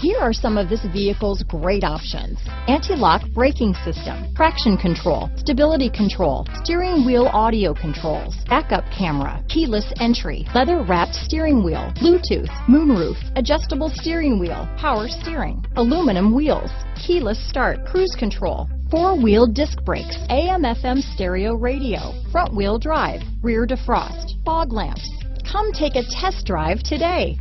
Here are some of this vehicle's great options. Anti-lock braking system, traction control, stability control, steering wheel audio controls, backup camera, keyless entry, leather wrapped steering wheel, Bluetooth, moonroof, adjustable steering wheel, power steering, aluminum wheels, keyless start, cruise control, four-wheel disc brakes, AM FM stereo radio, front wheel drive, rear defrost, fog lamps. Come take a test drive today.